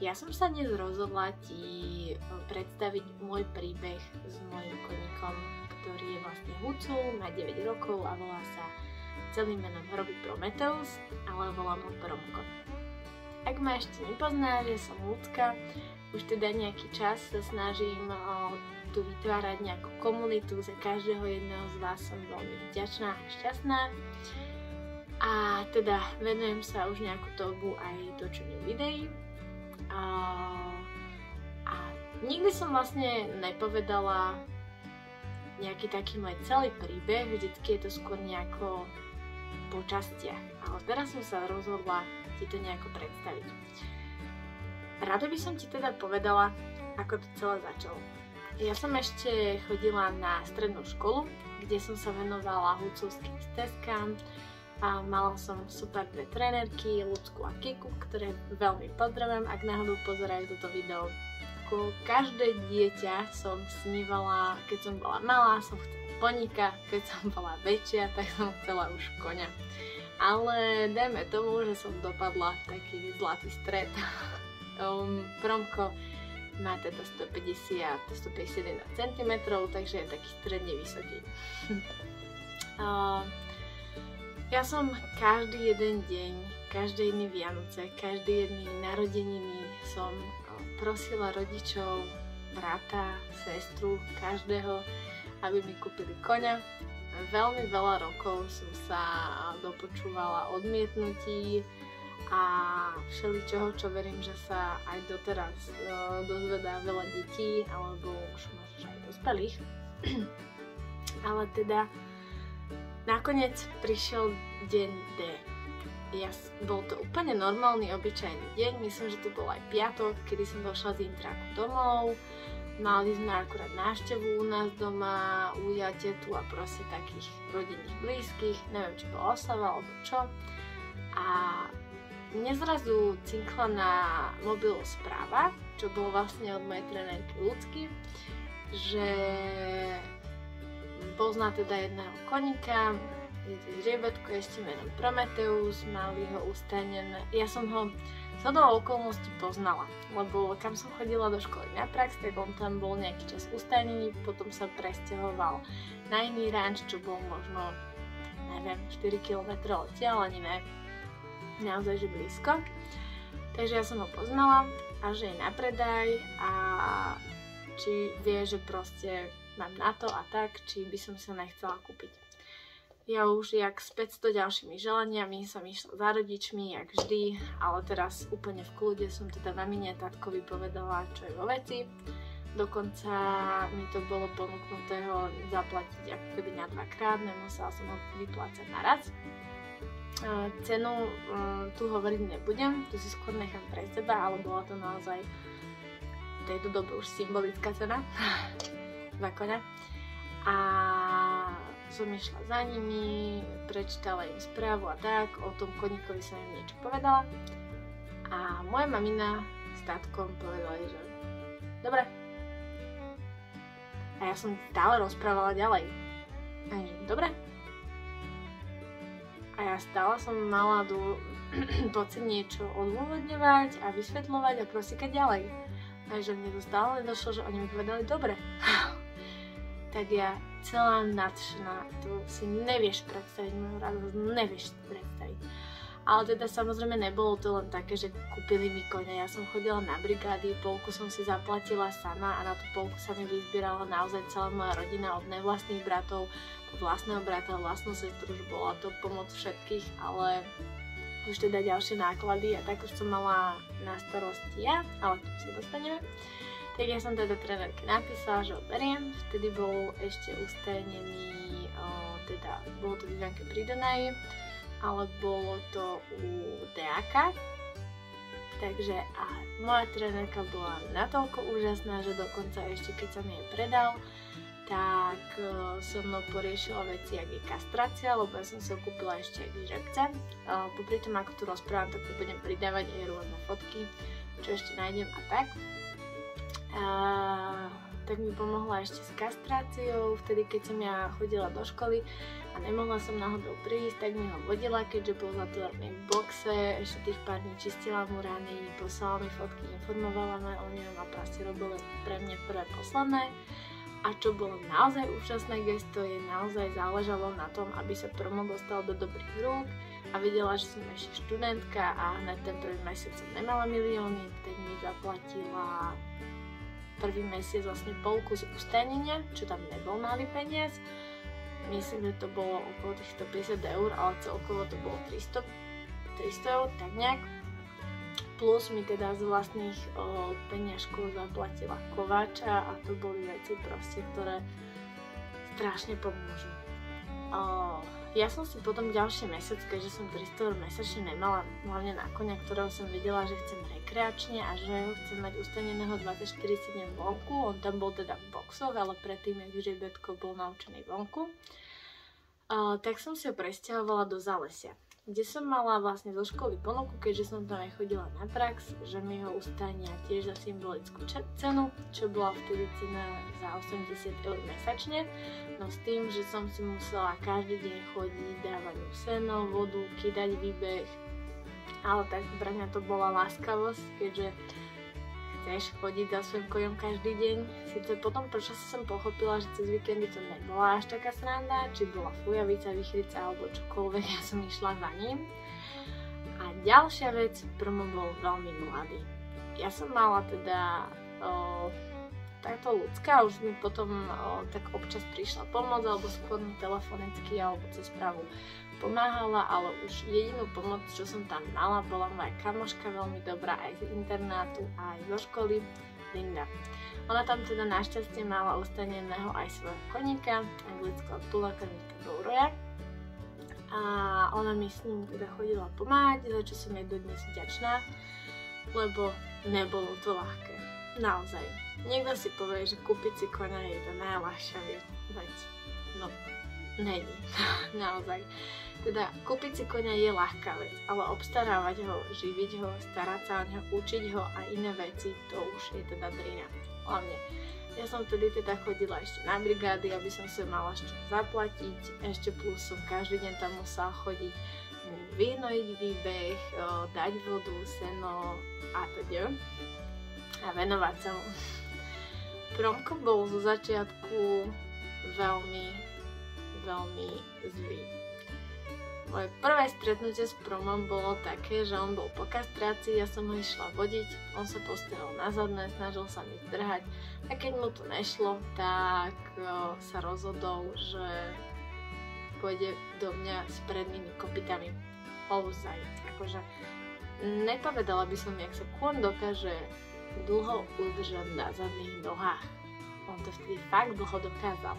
Ja som sa dnes rozhodla ti predstaviť môj príbeh s mojim koníkom, ktorý je vlastne Hucu, má 9 rokov a volá sa celým menom Hroby Prometheus, ale volám ho Promko. Ak ma ešte nepoznáš, ja som ľudská, už teda nejaký čas sa snažím tu vytvárať nejakú komunitu, za každého jedného z vás som veľmi vďačná a šťastná. A teda venujem sa už nejakú dobu aj točeniu videí. A, a nikdy som vlastne nepovedala nejaký taký môj celý príbeh, vždycky je to skôr nejako po častiach. Ale teraz som sa rozhodla ti to nejako predstaviť. Rado by som ti teda povedala, ako to celé začalo. Ja som ešte chodila na strednú školu, kde som sa venovala hucovským stezkám a mala som super dve trenerky, Lucku a Kiku, ktoré veľmi pozdravujem, ak náhodou pozerajú toto video. Ako každé dieťa som snívala, keď som bola malá, som chcela ponika, keď som bola väčšia, tak som chcela už konia. Ale dajme tomu, že som dopadla taký zlatý stred. um, promko má teda 150-151 cm, takže je taký stredne vysoký. ja som každý jeden deň, každý jedný Vianoce, každý jedný narodeniny som prosila rodičov, brata, sestru, každého, aby mi kúpili koňa. Veľmi veľa rokov som sa dopočúvala odmietnutí, a všeličoho, čo verím, že sa aj doteraz uh, dozvedá veľa detí alebo už možno aj dospelých. Ale teda nakoniec prišiel deň D. Ja, bol to úplne normálny, obyčajný deň, myslím, že to bol aj piatok, kedy som došla z Intraku domov, mali sme akurát návštevu u nás doma, u jatetu a proste takých rodinných blízkych, neviem, či bola oslava alebo čo. A mne zrazu cinkla na mobilu správa, čo bolo vlastne od mojej trenérky ľudský, že pozná teda jedného koníka, je to žriebetko ešte menom Prometheus, mali ho ustanené. Ja som ho z hodou okolností poznala, lebo kam som chodila do školy na prax, tak on tam bol nejaký čas ustanený, potom sa presťahoval na iný ranč, čo bol možno, neviem, 4 km odtiaľ, ani ne naozaj že blízko. Takže ja som ho poznala a že je na predaj a či vie, že proste mám na to a tak, či by som sa nechcela kúpiť. Ja už jak s 500 ďalšími želaniami som išla za rodičmi, jak vždy, ale teraz úplne v kľude som teda mamine tatkovi povedala, čo je vo veci. Dokonca mi to bolo ponúknuté ho zaplatiť ako keby na dvakrát, nemusela som ho vyplácať naraz. Cenu tu hovoriť nebudem, tu si skôr nechám pre seba, ale bola to naozaj v tejto dobe už symbolická cena za koňa. A som išla za nimi, prečítala im správu a tak, o tom koníkovi som im niečo povedala. A moja mamina s tátkom povedali, že dobre. A ja som stále rozprávala ďalej. A že dobre, a ja stále som mala do, pocit niečo odôvodňovať a vysvetľovať a prosíkať ďalej. A že mne to stále nedošlo, že oni mi povedali dobre. tak ja celá nadšená, to si nevieš predstaviť moju radosť, nevieš predstaviť. Ale teda samozrejme nebolo to len také, že kúpili mi kone. Ja som chodila na brigády, polku som si zaplatila sama a na tú polku sa mi vyzbierala naozaj celá moja rodina od nevlastných bratov, vlastného brata, vlastnú sestru, už bola to pomoc všetkých, ale už teda ďalšie náklady a tak už som mala na starosti ja, ale tu sa dostaneme. Tak ja som teda trenérke napísala, že ho beriem, vtedy bol ešte ustajnený, teda bolo to v Ivanke pri Dunaji, ale bolo to u Deaka. Takže a moja trenérka bola natoľko úžasná, že dokonca ešte keď som jej predal, tak so mnou poriešila veci, jak je kastrácia, lebo ja som si ho kúpila ešte aj žrebce. Popri tom, ako tu rozprávam, tak budem pridávať aj rôzne fotky, čo ešte nájdem a tak. Uh, tak mi pomohla ešte s kastráciou, vtedy keď som ja chodila do školy a nemohla som náhodou prísť, tak mi ho vodila, keďže bol v boxe, ešte tých pár dní čistila mu rany, poslala mi fotky, informovala ma o ňom a proste robila pre mňa prvé posledné. A čo bolo naozaj úžasné gesto, je naozaj záležalo na tom, aby sa promo dostal do dobrých rúk a videla, že som ešte študentka a hneď ten prvý mesiac som nemala milióny, tak mi zaplatila prvý mesiac vlastne polku z ustanenia, čo tam nebol malý peniaz. Myslím, že to bolo okolo tých 150 eur, ale celkovo to bolo 300, 300 eur, tak nejak. Plus mi teda z vlastných o, peniažkov zaplatila kováča a to boli veci proste, ktoré strašne pomôžu. O, ja som si potom ďalšie mesiac, keďže som 300 eur mesačne nemala, hlavne na konia, ktorého som vedela, že chcem rekreačne a že ho chcem mať ustaneného 24-7 vonku. On tam bol teda v boxoch, ale predtým, jak žriebetko bol naučený vonku. Uh, tak som si ho presťahovala do Zalesia kde som mala vlastne zo školy ponuku, keďže som tam aj chodila na prax, že mi ho ustania tiež za symbolickú cenu, čo bola vtedy cena za 80 eur mesačne, no s tým, že som si musela každý deň chodiť, dávať mu seno, vodu, kydať výbeh, ale tak pre mňa to bola láskavosť, keďže chceš chodiť za svojim kojom každý deň. Sice potom počas som pochopila, že cez víkendy to nebola až taká sranda, či bola fujavica, vychrica alebo čokoľvek, ja som išla za ním. A ďalšia vec, Promo bol veľmi mladý. Ja som mala teda o, takto ľudská, už mi potom o, tak občas prišla pomoc, alebo skôr mi telefonicky, alebo cez správu pomáhala, ale už jedinú pomoc, čo som tam mala, bola moja kamoška veľmi dobrá aj z internátu, aj zo školy, Linda. Ona tam teda našťastie mala ustaneného aj svojho koníka, anglického tulaka Nika Douroja. A ona mi s ním teda chodila pomáhať, za čo som jej dodnes vďačná, lebo nebolo to ľahké. Naozaj. Niekto si povie, že kúpiť si konia je to najľahšia vec. No, není. Naozaj. Teda kúpiť si konia je ľahká vec, ale obstarávať ho, živiť ho, starať sa o neho, učiť ho a iné veci, to už je teda drina. Hlavne ja som vtedy teda chodila ešte na brigády, aby som sa mala ešte zaplatiť, ešte plus som každý deň tam musela chodiť vyhnojiť výbeh, dať vodu, seno a teda a venovať sa mu. Promko bol zo začiatku veľmi, veľmi zlý moje prvé stretnutie s promom bolo také, že on bol po kastrácii, ja som ho išla vodiť, on sa postavil na zadné, snažil sa mi zdrhať a keď mu to nešlo, tak o, sa rozhodol, že pôjde do mňa s prednými kopitami. Ozaj, akože nepovedala by som, jak sa kôň dokáže dlho udržať na zadných nohách. On to vtedy fakt dlho dokázal.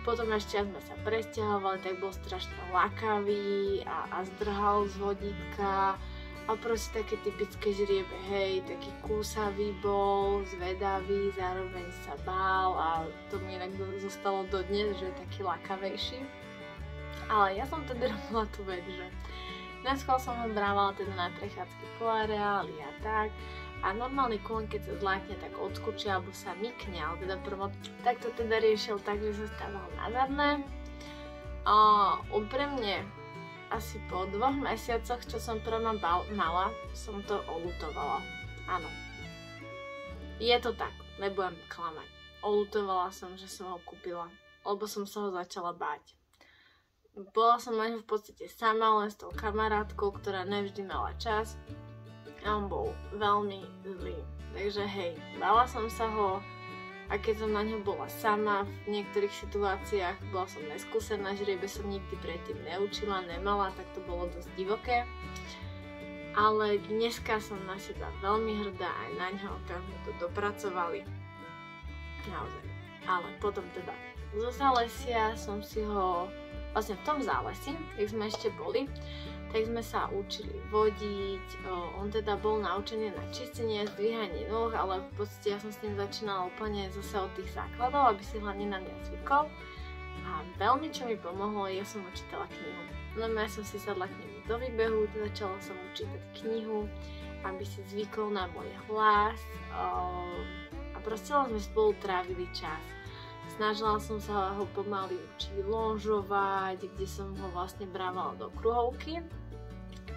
Potom ešte sme sa presťahovali, tak bol strašne lakavý a, a zdrhal z vodítka a proste také typické žriebe, hej, taký kúsavý bol, zvedavý, zároveň sa bál a to mi inak zostalo dodnes, že je taký lakavejší. Ale ja som teda robila tú vec, že na som ho brávala teda na prechádzky po areáli a tak a normálny kôň, keď sa zlákne, tak odskočí alebo sa mykne, ale teda prvo, tak to teda riešil tak, že sa stával na zadné. A úprimne, asi po dvoch mesiacoch, čo som prvá mala, som to olutovala. Áno. Je to tak, nebudem klamať. Olutovala som, že som ho kúpila, lebo som sa ho začala báť. Bola som na v podstate sama, len s tou kamarátkou, ktorá nevždy mala čas on bol veľmi zlý. Takže hej, bala som sa ho a keď som na ňo bola sama v niektorých situáciách, bola som neskúsená, žriebe som nikdy predtým neučila, nemala, tak to bolo dosť divoké. Ale dneska som na seba veľmi hrdá aj na ňo, kam sme to dopracovali. Naozaj. Ale potom teda zo Zalesia som si ho, vlastne v tom zálesi, keď sme ešte boli, tak sme sa učili vodiť, on teda bol naučený na čistenie, zdvíhanie nôh, ale v podstate ja som s ním začínala úplne zase od tých základov, aby si hlavne na mňa zvykol. A veľmi čo mi pomohlo, ja som učítala knihu. No ja som si sadla k nemu do výbehu, začala som učítať knihu, aby si zvykol na môj hlas a proste sme spolu trávili čas. Snažila som sa ho pomaly učiť lonžovať, kde som ho vlastne brávala do kruhovky.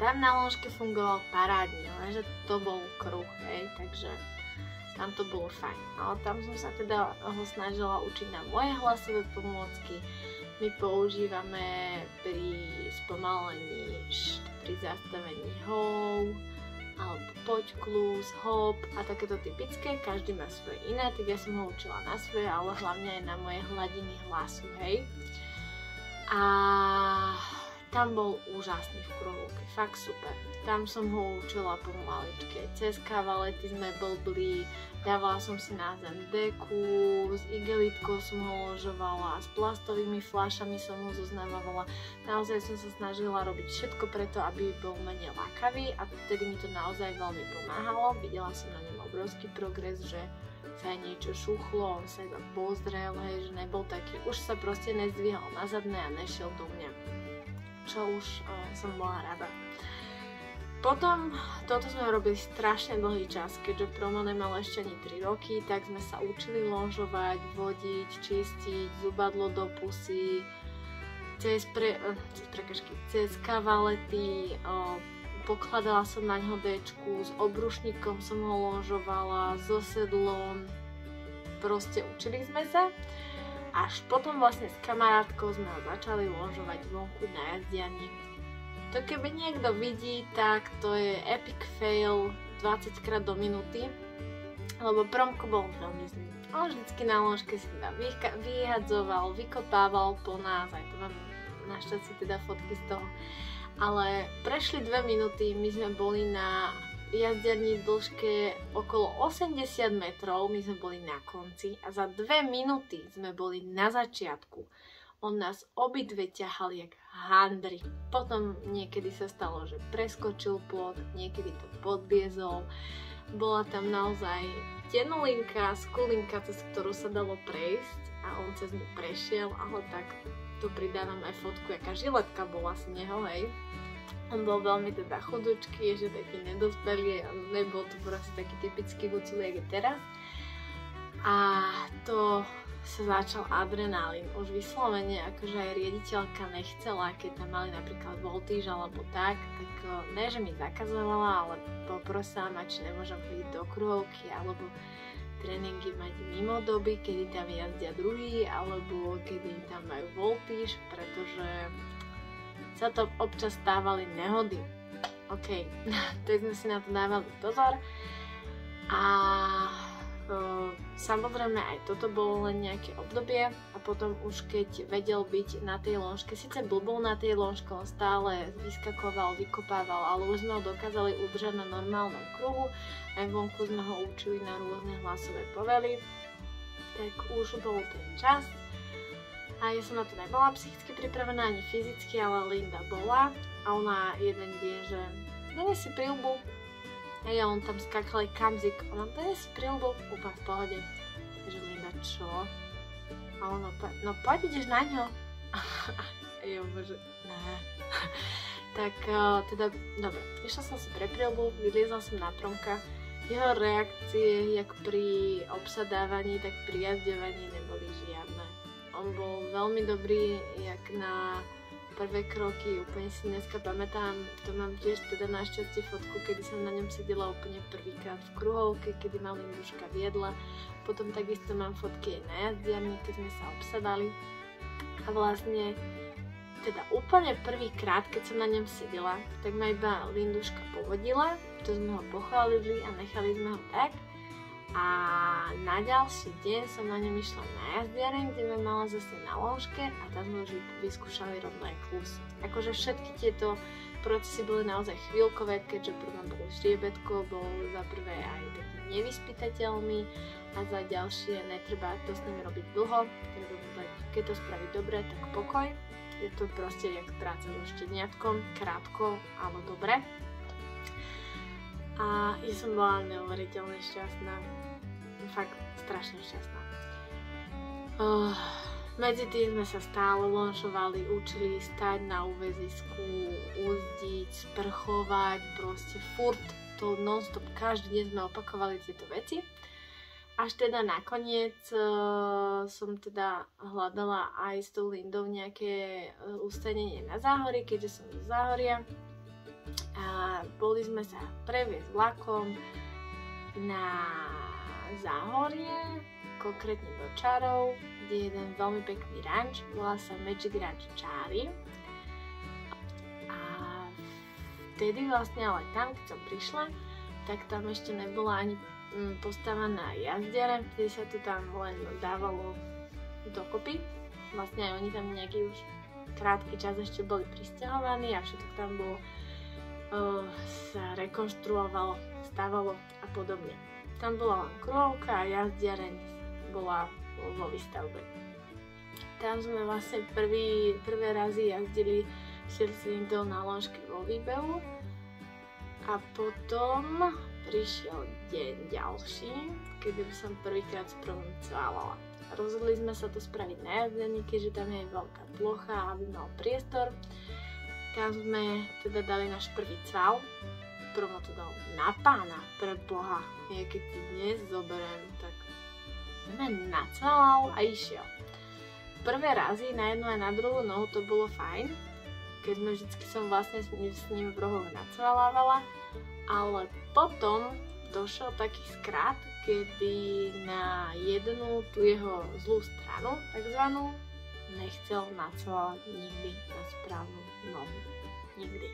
Tam na lonžke fungoval parádne, lenže to bol kruh, hej, takže tam to bolo fajn. Ale tam som sa teda ho snažila učiť na moje hlasové pomôcky. My používame pri spomalení, pri zastavení hov, alebo poď klus, hop a takéto typické, každý má svoje iné, tak ja som ho učila na svoje, ale hlavne aj na moje hladiny hlasu, hej. A tam bol úžasný v kruhovke, fakt super. Tam som ho učila pomaličke, cez kavalety sme blbli, dávala som si na zem deku, s igelitkou som ho ložovala, s plastovými fľašami som ho zoznámovala. Naozaj som sa snažila robiť všetko preto, aby bol menej lákavý a vtedy mi to naozaj veľmi pomáhalo. Videla som na ňom obrovský progres, že sa niečo šuchlo, on sa pozrel, hej, že nebol taký, už sa proste nezdvihal na zadné a nešiel do mňa. Čo už o, som bola rada. Potom, toto sme robili strašne dlhý čas, keďže promo nemal ešte ani 3 roky, tak sme sa učili lonžovať, vodiť, čistiť, zubadlo do pusy, cez, pre, eh, cez prekažky, cez kavalety, o, pokladala som na ňo dečku, s obrušníkom som ho lonžovala, so sedlom, proste učili sme sa. Až potom vlastne s kamarátkou sme ho začali lonžovať vonku na jazdiani to keby niekto vidí, tak to je epic fail 20 krát do minúty, lebo Promko bol veľmi zlý. On vždycky na ložke si teda vyhadzoval, vykopával po nás, aj to mám našťastie teda fotky z toho. Ale prešli dve minúty, my sme boli na jazdiarni dĺžke okolo 80 metrov, my sme boli na konci a za dve minúty sme boli na začiatku. On nás obidve ťahal jak handry. Potom niekedy sa stalo, že preskočil plot, niekedy to podbiezol. Bola tam naozaj tenulinka, skulinka, cez ktorú sa dalo prejsť a on cez ňu prešiel, ale tak tu pridávam aj fotku, jaká žiletka bola z neho, hej. On bol veľmi teda chudučký, že taký nedospelý nebol to proste taký typický je teraz. A to sa začal adrenalín. Už vyslovene, akože aj riaditeľka nechcela, keď tam mali napríklad voltíž alebo tak, tak e, ne, že mi zakazovala, ale poprosila ma, či nemôžem chodiť do kruhovky alebo tréningy mať mimo doby, kedy tam jazdia druhý, alebo kedy tam majú voltíž, pretože sa to občas stávali nehody. OK, tak sme si na to dávali pozor. A Samozrejme aj toto bolo len nejaké obdobie a potom už keď vedel byť na tej ložke, síce blbol na tej ložke, on stále vyskakoval, vykopával, ale už sme ho dokázali udržať na normálnom kruhu, aj vonku sme ho učili na rôzne hlasové povely, tak už bol ten čas a ja som na to nebola psychicky pripravená ani fyzicky, ale Linda bola a ona jeden deň, že dones si prilbu, a on tam skákal aj kamzik. A on to je si prilbol úplne v pohode. Takže Linda, čo? A on no poď ideš na ňo. a ja bože, ne. tak uh, teda, dobre, išla som si pre prilbu, vyliezla som na Tromka. Jeho reakcie, jak pri obsadávaní, tak pri jazdovaní neboli žiadne. On bol veľmi dobrý, jak na prvé kroky, úplne si dneska pamätám, to mám tiež teda našťastie fotku, kedy som na ňom sedela úplne prvýkrát v kruhovke, kedy ma Linduška viedla. Potom takisto mám fotky aj na jazdiarni, keď sme sa obsadali. A vlastne teda úplne prvýkrát, keď som na ňom sedela, tak ma iba Linduška povodila, to sme ho pochválili a nechali sme ho tak a na ďalší deň som na ňom išla na jazdiareň, kde ma mala zase na ložke a tam sme už vyskúšali rovné klusy. Akože všetky tieto procesy boli naozaj chvíľkové, keďže prvá bol striebetko, bol za prvé aj taký nevyspytateľný a za ďalšie netreba to s ním robiť dlho, treba keď to spraví dobre, tak pokoj. Je to proste jak práca so šteniatkom, krátko, ale dobre. A ja som bola neuveriteľne šťastná fakt strašne šťastná. Uh, medzi tým sme sa stále lonšovali, učili stať na úvezisku, uzdiť, sprchovať, proste furt to non-stop, každý deň sme opakovali tieto veci. až teda nakoniec uh, som teda hľadala aj s tou Lindou nejaké uh, ustanenie na záhorie, keďže som z záhoria. A boli sme sa previesť vlakom na záhorie, konkrétne do Čarov, kde je jeden veľmi pekný ranč, volá sa Magic Ranch Čári. A vtedy vlastne ale tam, keď som prišla, tak tam ešte nebola ani Mm, postavená jazdiara, vtedy sa to tam len dávalo dokopy. Vlastne aj oni tam nejaký už krátky čas ešte boli pristahovaní a všetko tam bolo, sa rekonštruovalo, stávalo a podobne. Tam bola len kruhovka a jazdiareň bola vo výstavbe. Tam sme vlastne prvý, prvé razy jazdili s na ložke vo výbehu a potom prišiel deň ďalší, kedy som prvýkrát spromcovala. Rozhodli sme sa to spraviť na jazdení, keďže tam je veľká plocha, aby mal priestor. Tam sme teda dali náš prvý cval. Prvom to dal na pána, pre Boha. Ja keď si dnes zoberiem, tak sme nacvalal a išiel. Prvé razy na jednu a na druhú nohu to bolo fajn, keď sme vždycky som vlastne s ním, s ním v rohoch nacvalávala ale potom došiel taký skrat, kedy na jednu tú jeho zlú stranu, takzvanú, nechcel nacvalať nikdy na správnu nohu. Nikdy.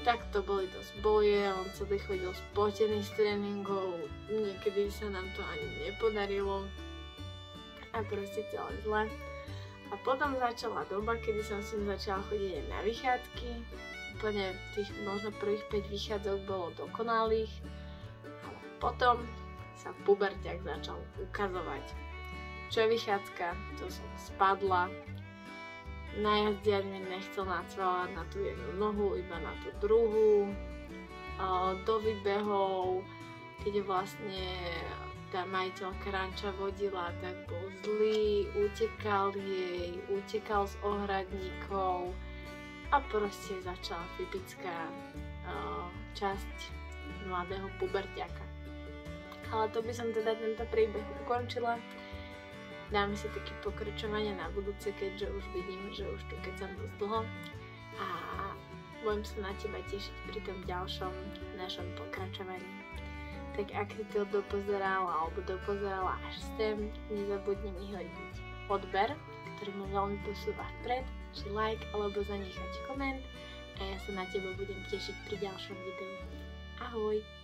Tak to boli dosť boje, on celý chodil spotený z tréningov, niekedy sa nám to ani nepodarilo a proste celé zle. A potom začala doba, kedy som si začala chodiť aj na vychádzky, úplne tých možno prvých 5 vychádzok bolo dokonalých, ale potom sa puberťak začal ukazovať. Vychádzka, to som spadla, najazdiať mi nechcel nacvalať na tú jednu nohu, iba na tú druhú. Do výbehov, keď vlastne tá majiteľka ranča vodila, tak bol zlý, utekal jej, utekal z ohradníkov, a proste začala typická časť mladého puberťaka. Ale to by som teda tento príbeh ukončila. Dáme si také pokračovanie na budúce, keďže už vidím, že už tu keď som dosť dlho. A budem sa na teba tešiť pri tom ďalšom našom pokračovaní. Tak ak si to dopozeral alebo dopozerala až sem, nezabudni mi hodiť odber, ktorý ma veľmi posúva vpred či like alebo zanechať koment a ja sa na teba budem tešiť pri ďalšom videu. Ahoj!